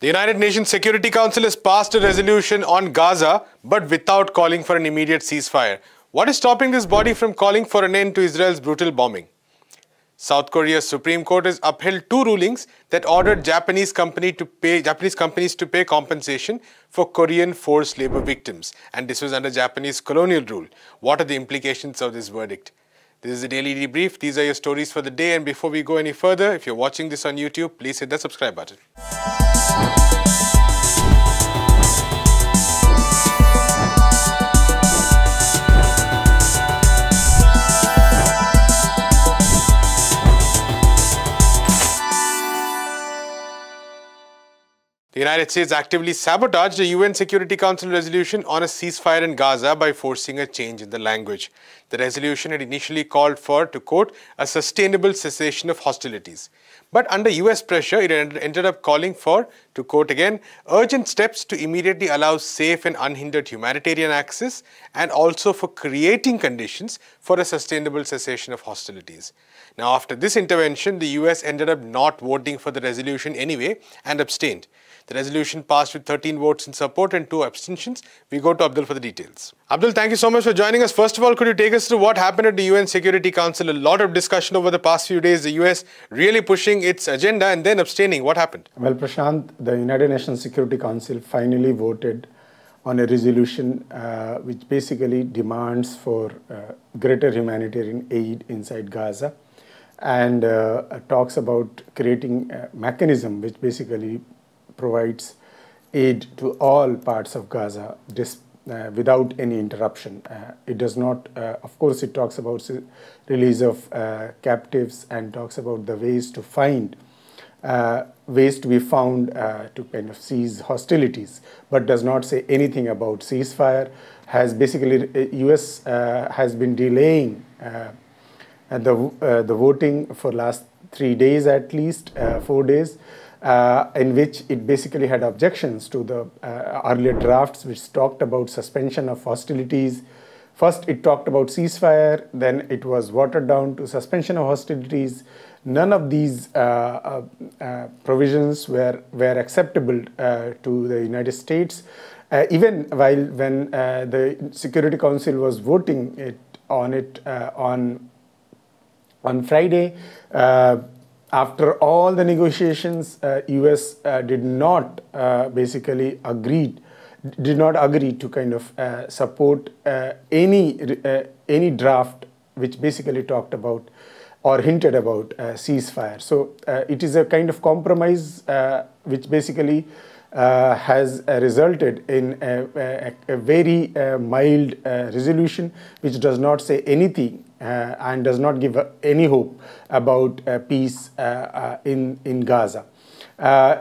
The United Nations Security Council has passed a resolution on Gaza, but without calling for an immediate ceasefire. What is stopping this body from calling for an end to Israel's brutal bombing? South Korea's Supreme Court has upheld two rulings that ordered Japanese, company to pay, Japanese companies to pay compensation for Korean forced labor victims. And this was under Japanese colonial rule. What are the implications of this verdict? This is the Daily Debrief. These are your stories for the day. And before we go any further, if you're watching this on YouTube, please hit the subscribe button. The United States actively sabotaged a UN Security Council resolution on a ceasefire in Gaza by forcing a change in the language. The resolution had initially called for, to quote, a sustainable cessation of hostilities. But under US pressure, it ended up calling for, to quote again, urgent steps to immediately allow safe and unhindered humanitarian access and also for creating conditions for a sustainable cessation of hostilities. Now, after this intervention, the US ended up not voting for the resolution anyway and abstained. The resolution passed with 13 votes in support and 2 abstentions. We go to Abdul for the details. Abdul, thank you so much for joining us. First of all, could you take us through what happened at the UN Security Council? A lot of discussion over the past few days. The US really pushing its agenda and then abstaining. What happened? Well, Prashant, the United Nations Security Council finally voted on a resolution uh, which basically demands for uh, greater humanitarian aid inside Gaza and uh, talks about creating a mechanism which basically provides aid to all parts of Gaza uh, without any interruption. Uh, it does not, uh, of course, it talks about release of uh, captives and talks about the ways to find uh, ways to be found uh, to kind of cease hostilities, but does not say anything about ceasefire. Has basically U.S. has been delaying the the voting for last three days at least, four days uh, in which it basically had objections to the uh, earlier drafts which talked about suspension of hostilities. First, it talked about ceasefire, then it was watered down to suspension of hostilities. None of these uh, uh, uh provisions were, were acceptable uh, to the United States. even while when the Security Council was voting it on it on on Friday, after all the negotiations, uh, US uh, did not uh, basically agree, did not agree to kind of uh, support uh, any uh, any draft which basically talked about or hinted about ceasefire. So it is a kind of compromise which basically has resulted in a, a, a very mild resolution which does not say anything uh, and does not give any hope about uh, peace uh, in, in Gaza.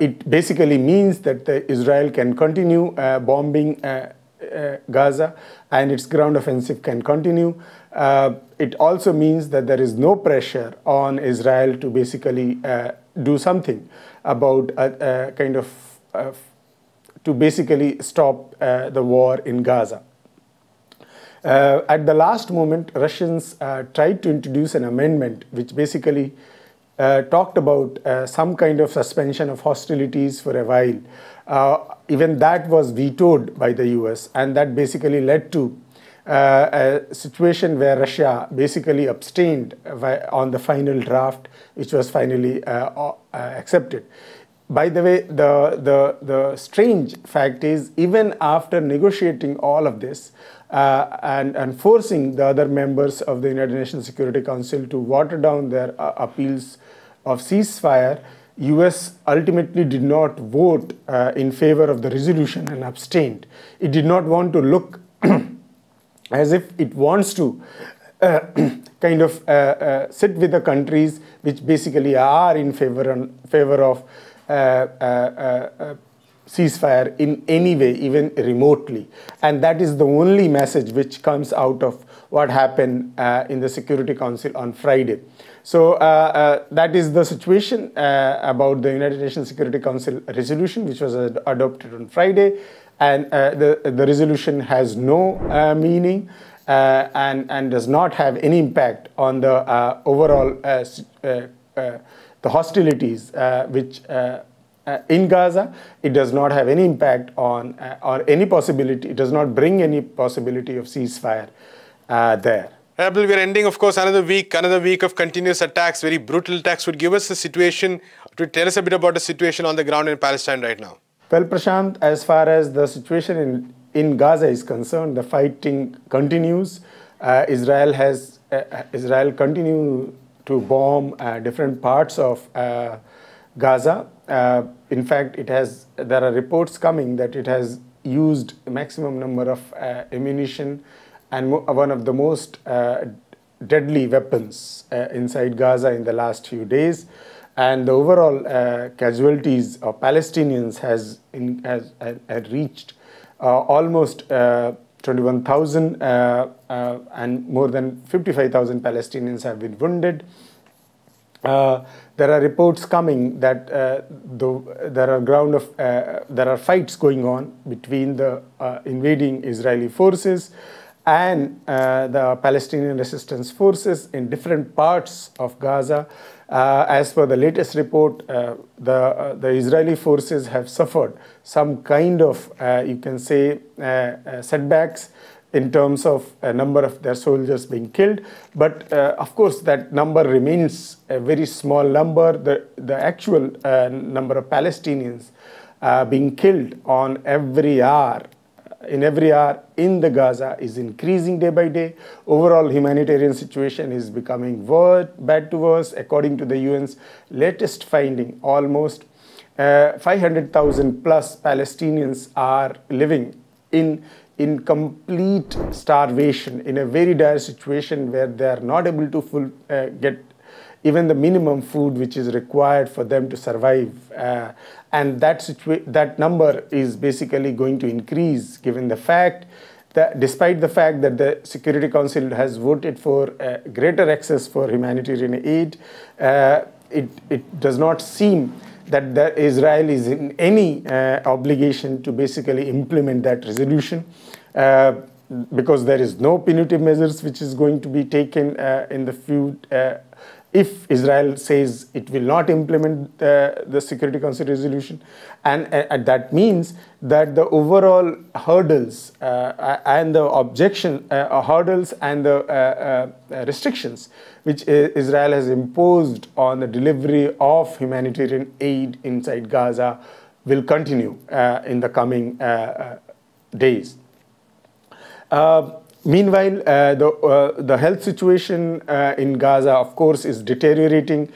it basically means that Israel can continue bombing Gaza and its ground offensive can continue. Uh, it also means that there is no pressure on Israel to basically uh, do something about a, a kind of uh, to basically stop the war in Gaza. Uh, at the last moment, Russians uh, tried to introduce an amendment which basically uh, talked about uh, some kind of suspension of hostilities for a while. Uh, even that was vetoed by the US, and that basically led to uh, a situation where Russia basically abstained on the final draft, which was finally accepted. By the way, the, the, the strange fact is, even after negotiating all of this, uh, and, and forcing the other members of the United Nations Security Council to water down their uh, appeals of ceasefire, US ultimately did not vote uh, in favor of the resolution and abstained. It did not want to look as if it wants to uh, kind of uh, uh, sit with the countries which basically are in favor, on, favor of ceasefire in any way, even remotely. And that is the only message which comes out of what happened uh, in the Security Council on Friday. So uh, uh, that is the situation uh, about the United Nations Security Council resolution, which was adopted on Friday. And uh, the, the resolution has no uh, meaning and, and does not have any impact on the overall the hostilities which uh, in Gaza. It does not have any impact on uh, or any possibility. It does not bring any possibility of ceasefire uh, there. Abdul, we're ending, of course, another week, another week of continuous attacks, very brutal attacks. Would give us the situation, to tell us a bit about the situation on the ground in Palestine right now. Well, Prashant, as far as the situation in, in Gaza is concerned, the fighting continues. Uh, Israel has uh, Israel continue to bomb uh, different parts of uh, Gaza. Uh, in fact, it has there are reports coming that it has used maximum number of ammunition and one of the most deadly weapons inside Gaza in the last few days and the overall uh, casualties of Palestinians has, in, has, has reached uh, almost uh, 21,000 uh, uh, and more than 55,000 Palestinians have been wounded. Uh, there are reports coming that the, there are ground of there are fights going on between the invading Israeli forces and the Palestinian resistance forces in different parts of Gaza. Uh, as per the latest report, uh, the, uh, the Israeli forces have suffered some kind of, uh, you can say, uh, uh, setbacks in terms of a number of their soldiers being killed. But of course, that number remains a very small number. The, the actual number of Palestinians being killed on every hour in every hour in the Gaza is increasing day by day. Overall humanitarian situation is becoming worse, bad to worse. According to the UN's latest finding, almost uh, 500,000 plus Palestinians are living in in complete starvation, in a very dire situation where they are not able to full, uh, get even the minimum food which is required for them to survive. Uh, and that, that number is basically going to increase given the fact that despite the fact that the Security Council has voted for uh, greater access for humanitarian aid, uh, it, it does not seem that the Israel is in any uh, obligation to basically implement that resolution uh, because there is no punitive measures which is going to be taken uh, in the few uh, if Israel says it will not implement uh, the Security Council resolution, and uh, that means that the overall hurdles uh, and the objection uh, hurdles and the uh, uh, restrictions which Israel has imposed on the delivery of humanitarian aid inside Gaza will continue in the coming days. Meanwhile, uh, the, uh, the health situation uh, in Gaza, of course, is deteriorating.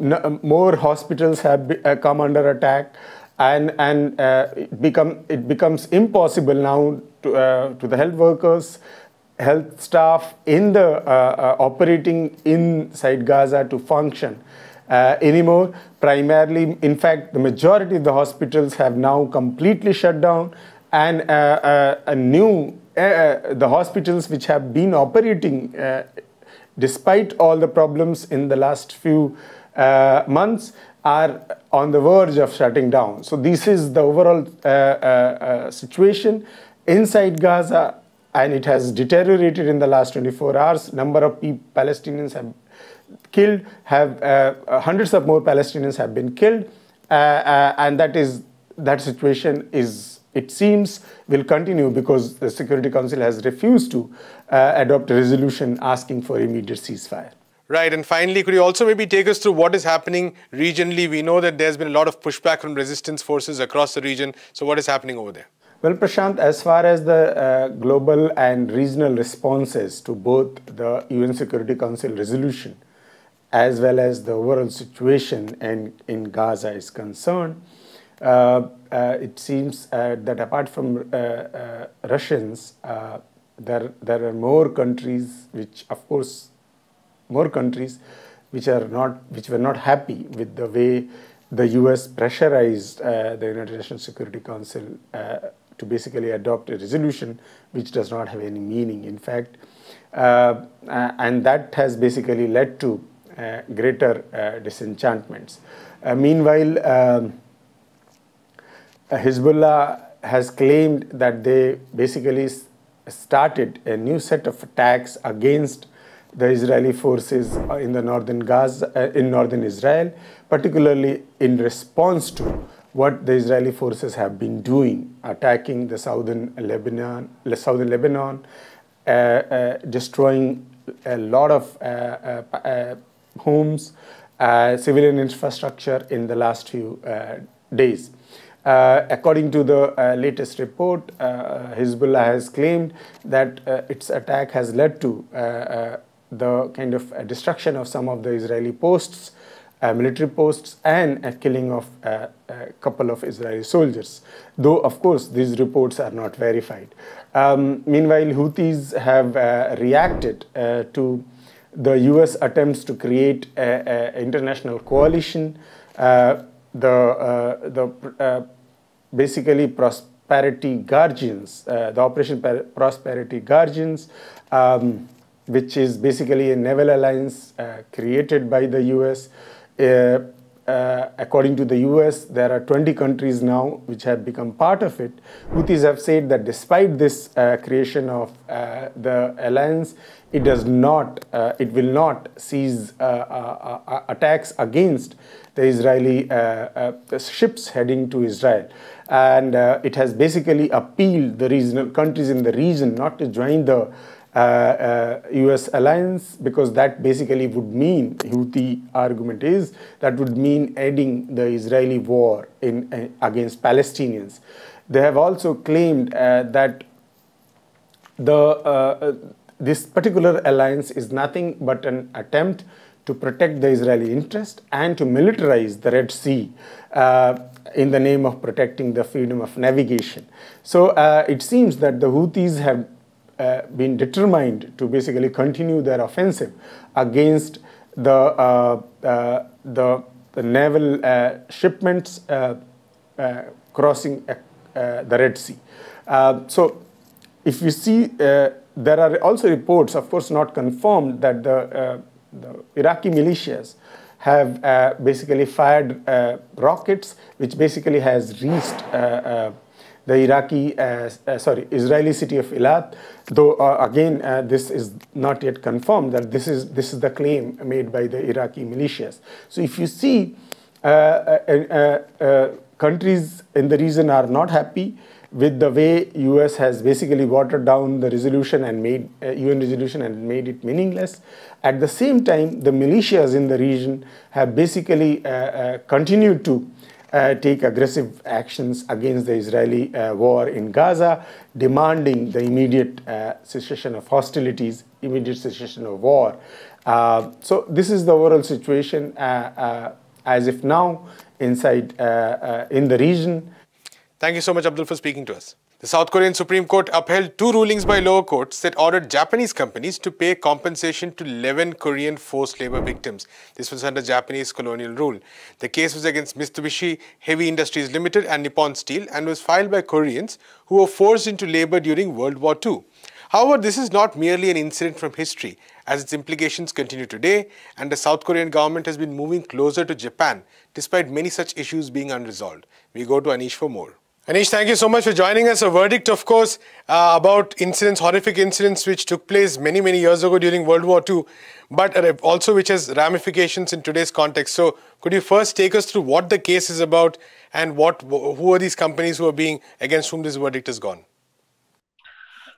No, more hospitals have be, uh, come under attack, and, and uh, it, become, it becomes impossible now to, uh, to the health workers, health staff in the operating inside Gaza to function. anymore. Primarily, in fact, the majority of the hospitals have now completely shut down, and a new uh, uh, the hospitals which have been operating uh, despite all the problems in the last few uh, months are on the verge of shutting down. So this is the overall uh, uh, situation inside Gaza and it has deteriorated in the last 24 hours. Number of Palestinians have killed, have hundreds of more Palestinians have been killed and that is that situation is it seems will continue because the Security Council has refused to uh, adopt a resolution asking for immediate ceasefire. Right, and finally, could you also maybe take us through what is happening regionally? We know that there's been a lot of pushback from resistance forces across the region. So, what is happening over there? Well, Prashant, as far as the uh, global and regional responses to both the UN Security Council resolution as well as the overall situation in, in Gaza is concerned, it seems uh, that apart from Russians, there, there are more countries which, of course, more countries which are not which were not happy with the way the U.S. pressurized uh, the United Nations Security Council uh, to basically adopt a resolution which does not have any meaning. In fact, uh, and that has basically led to greater disenchantments. meanwhile. Um, Hezbollah has claimed that they basically started a new set of attacks against the Israeli forces in the northern Gaza, uh, in northern Israel, particularly in response to what the Israeli forces have been doing, attacking the southern Lebanon, southern Lebanon, uh, uh, destroying a lot of uh, uh, uh homes, civilian infrastructure in the last few days. According to the latest report, Hezbollah has claimed that its attack has led to the kind of destruction of some of the Israeli posts uh, military posts and a killing of uh, a couple of Israeli soldiers, though of course these reports are not verified. Um, meanwhile, Houthis have uh, reacted uh, to the US attempts to create an international coalition. Uh, the uh, the basically prosperity guardians, the Operation Prosperity Guardians. Um, which is basically a naval alliance created by the US uh, uh, according to the US, there are 20 countries now which have become part of it. Houthis have said that despite this uh, creation of uh, the alliance, it does not, uh, it will not cease uh, attacks against the Israeli ships heading to Israel. And it has basically appealed the regional countries in the region not to join the uh, US uh, alliance because that basically would mean, Houthi argument is, that would mean adding the Israeli war in, uh, against Palestinians. They have also claimed uh, that the, uh, this particular alliance is nothing but an attempt to protect the Israeli interest and to militarize the Red Sea uh, in the name of protecting the freedom of navigation. So uh, it seems that the Houthis have uh, been determined to basically continue their offensive against the, uh, uh, the, the, naval uh, shipments crossing the Red Sea. so, if you see, there are also reports, of course not confirmed, that the, the Iraqi militias have basically fired rockets, which basically has reached the Iraqi, uh, uh, sorry, Israeli city of Eilat, though uh, again uh, this is not yet confirmed that this is this is the claim made by the Iraqi militias. So if you see, uh, uh, countries in the region are not happy with the way US has basically watered down the resolution and made UN resolution and made it meaningless. At the same time, the militias in the region have basically continued to uh, take aggressive actions against the Israeli uh, war in Gaza, demanding the immediate uh, cessation of hostilities, immediate cessation of war. Uh, so this is the overall situation uh, uh, as if now inside in the region. Thank you so much, Abdul, for speaking to us. The South Korean Supreme Court upheld two rulings by lower courts that ordered Japanese companies to pay compensation to 11 Korean forced labor victims. This was under Japanese colonial rule. The case was against Mitsubishi Heavy Industries Limited and Nippon Steel and was filed by Koreans who were forced into labor during World War II. However, this is not merely an incident from history, as its implications continue today, and the South Korean government has been moving closer to Japan, despite many such issues being unresolved. We go to Anish for more. Anish, thank you so much for joining us. A verdict, of course, uh, about incidents, horrific incidents which took place many, many years ago during World War II, but also which has ramifications in today's context. So, could you first take us through what the case is about and what who are these companies who are being against whom this verdict has gone?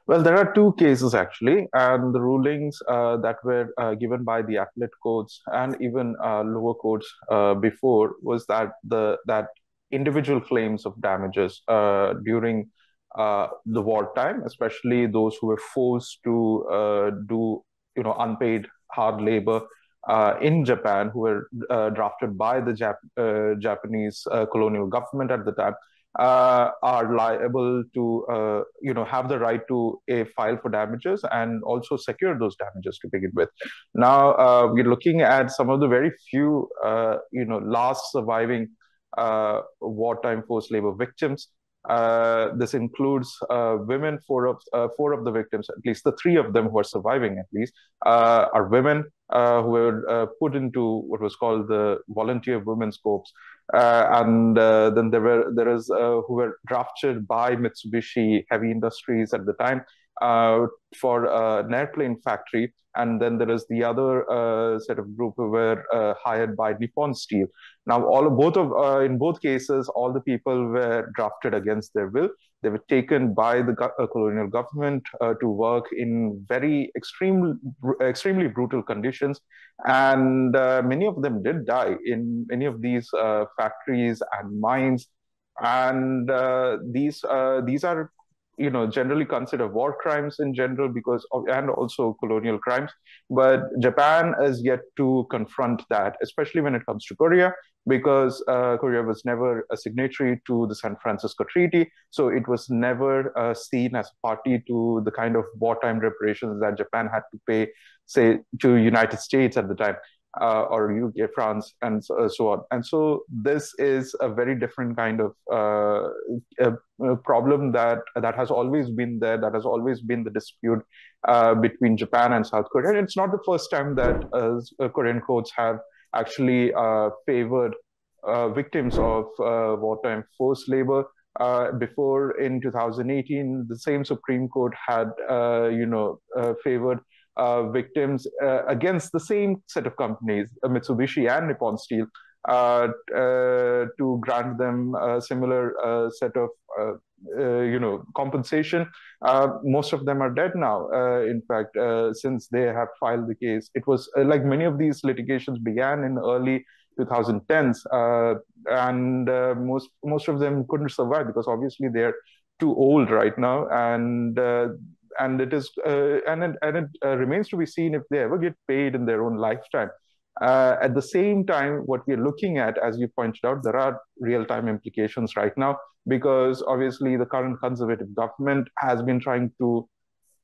Well, there are two cases actually, and the rulings uh, that were uh, given by the appellate courts and even uh, lower courts uh, before was that the that individual claims of damages uh, during uh, the wartime, especially those who were forced to uh, do you know unpaid hard labor uh, in Japan, who were uh, drafted by the Jap- uh, Japanese colonial government at the time. are liable to, you know, have the right to a file for damages and also secure those damages to begin with. Now we're looking at some of the very few, you know, last surviving Uh, wartime forced labor victims. Uh, this includes uh, women. Four of uh, four of the victims, at least the three of them who are surviving, at least, uh, are women who were put into what was called the volunteer women's corps. and then there were there is who were drafted by Mitsubishi Heavy Industries at the time uh, for uh, an airplane factory, and then there is the other uh, set of group who were uh, hired by Nippon Steel. Now, all both of uh, in both cases, all the people were drafted against their will. They were taken by the go- uh, colonial government to work in very extreme, extremely brutal conditions, and many of them did die in many of these factories and mines. And these uh, these are you know generally consider war crimes in general because of and also colonial crimes. But japan is yet to confront that especially when it comes to korea because uh, korea was never a signatory to the san francisco treaty. So it was never uh, seen as a party to the kind of wartime reparations that japan had to pay say to united states at the time uh, or UK, France, and so, uh, so, on. And so this is a very different kind of uh, a, a problem that that has always been there. That has always been the dispute uh, between Japan and South Korea. And it's not the first time that uh, Korean courts have actually uh, favored victims of wartime forced labor. before in 2018, the same Supreme Court had, you know, favored uh, victims uh, against the same set of companies, uh, Mitsubishi and Nippon Steel, uh, uh, to grant them a similar set of you know compensation. most of them are dead now. in fact, since they have filed the case, it was like many of these litigations began in early 2010s, and most most of them couldn't survive because obviously they're too old right now, and and it is uh, and it, and it uh, remains to be seen if they ever get paid in their own lifetime. Uh, at the same time, what we're looking at, as you pointed out, there are real-time implications right now because obviously the current conservative government has been trying to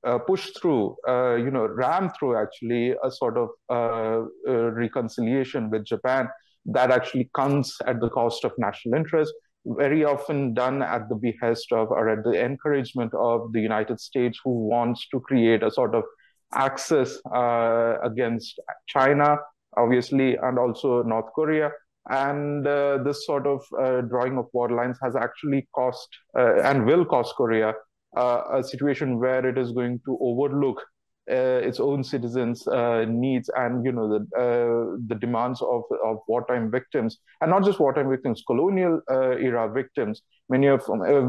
uh, push through, uh, you know, ram through actually a sort of uh, reconciliation with Japan that actually comes at the cost of national interest very often done at the behest of or at the encouragement of the United States, who wants to create a sort of axis uh, against China, obviously, and also North Korea. And uh, this sort of uh, drawing of war borderlines has actually cost uh, and will cost Korea uh, a situation where it is going to overlook its own citizens' uh, needs and you know the uh, the demands of of wartime victims, and not just wartime victims, colonial era victims, many of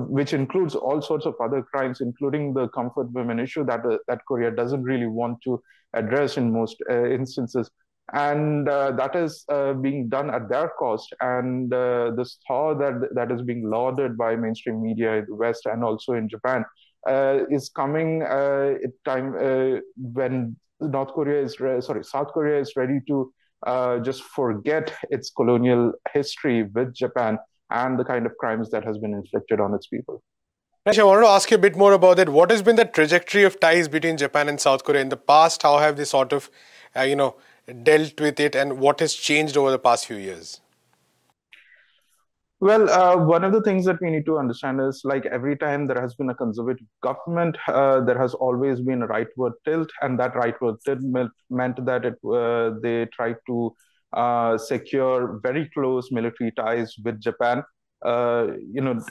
which includes all sorts of other crimes, including the comfort women issue that that Korea doesn't really want to address in most instances. And uh, that is uh, being done at their cost. And uh, this thought that that is being lauded by mainstream media in the West and also in Japan uh, is coming uh, time uh, when North Korea is re- sorry South Korea is ready to just forget its colonial history with Japan and the kind of crimes that has been inflicted on its people. I wanted to ask you a bit more about that. What has been the trajectory of ties between Japan and South Korea in the past? How have they sort of, uh, you know, dealt with it, and what has changed over the past few years? Well, uh, one of the things that we need to understand is like every time there has been a conservative government, uh, there has always been a rightward tilt, and that rightward tilt meant that it, uh, they tried to uh, secure very close military ties with Japan. Uh, you know,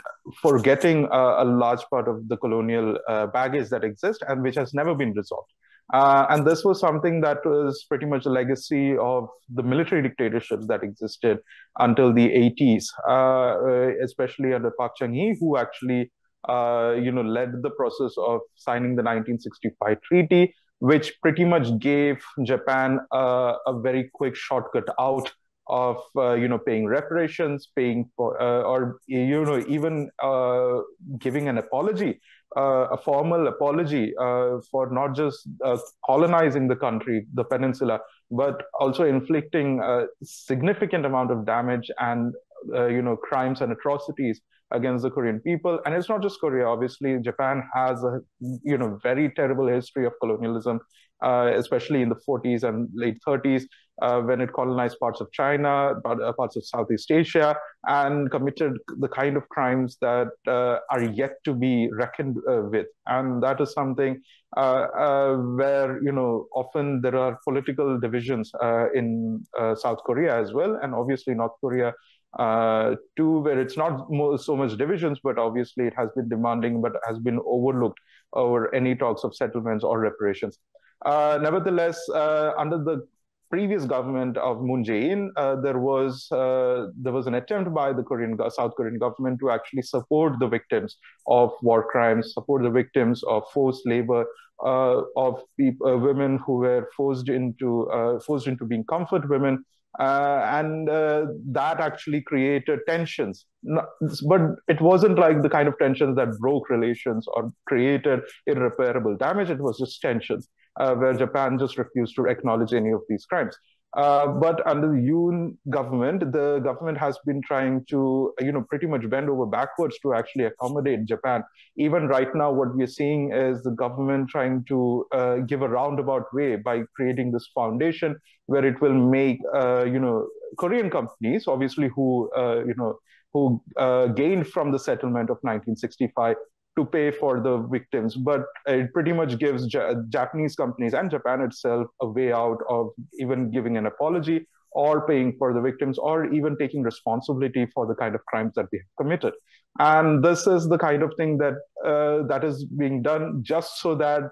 forgetting a large part of the colonial uh, baggage that exists and which has never been resolved. Uh, and this was something that was pretty much a legacy of the military dictatorships that existed until the 80s, uh, uh, especially under Park Chung-hee, who actually, uh, you know, led the process of signing the 1965 treaty, which pretty much gave Japan a very quick shortcut out of uh, you know paying reparations paying for uh, or you know even uh, giving an apology uh, a formal apology uh, for not just uh, colonizing the country, the peninsula, but also inflicting a significant amount of damage and you know crimes and atrocities against the Korean people. And it's not just Korea. Obviously, Japan has a you know very terrible history of colonialism, uh, especially in the 40s and late 30s uh, when it colonized parts of China, uh, parts of Southeast Asia, and committed the kind of crimes that uh, are yet to be reckoned uh, with. And that is something uh, where, you know, often there are political divisions in South Korea as well. And obviously, North Korea Uh, where it's not more, so much divisions, but obviously it has been demanding, but has been overlooked over any talks of settlements or reparations. Uh, nevertheless, uh, under the previous government of Moon Jae-in, uh, there was uh, there was an attempt by the Korean South Korean government to actually support the victims of war crimes, support the victims of forced labor, uh, of uh, women who were forced into forced into being comfort women, and that actually created tensions. But it wasn't like the kind of tensions that broke relations or created irreparable damage. It was just tensions where Japan just refused to acknowledge any of these crimes. Uh, but under the Yoon government, the government has been trying to, you know, pretty much bend over backwards to actually accommodate Japan. Even right now, what we're seeing is the government trying to uh, give a roundabout way by creating this foundation where it will make, uh, you know, Korean companies, obviously, who, uh, you know, who uh, gained from the settlement of 1965 to pay for the victims, but it pretty much gives Japanese companies and Japan itself a way out of even giving an apology or paying for the victims or even taking responsibility for the kind of crimes that they have committed. And this is the kind of thing that uh, that is being done just so that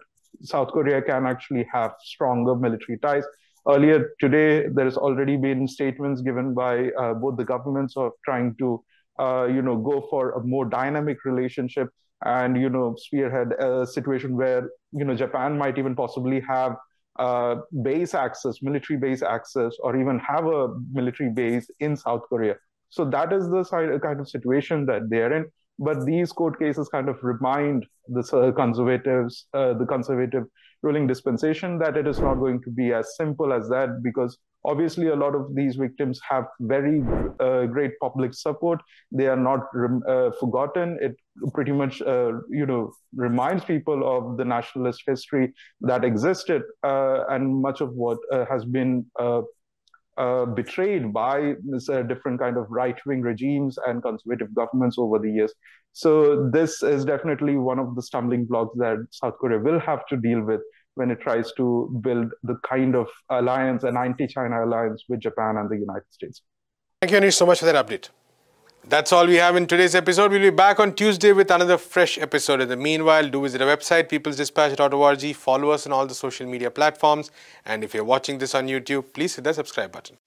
South Korea can actually have stronger military ties. Earlier today, there has already been statements given by uh, both the governments of trying to, uh, you know, go for a more dynamic relationship and you know spearhead a situation where you know Japan might even possibly have uh, base access, military base access, or even have a military base in South Korea. So that is the kind of situation that they're in. But these court cases kind of remind the conservatives, uh, the conservative ruling dispensation, that it is not going to be as simple as that because obviously a lot of these victims have very uh, great public support. They are not uh, forgotten. It pretty much uh, you know reminds people of the nationalist history that existed uh, and much of what uh, has been uh, betrayed by this, different kind of right-wing regimes and conservative governments over the years. So this is definitely one of the stumbling blocks that South Korea will have to deal with when it tries to build the kind of alliance, an anti-China alliance with Japan and the United States. Thank you, Anish, so much for that update. That's all we have in today's episode. We'll be back on Tuesday with another fresh episode. In the meanwhile, do visit our website, peoplesdispatch.org, follow us on all the social media platforms, and if you're watching this on YouTube, please hit the subscribe button.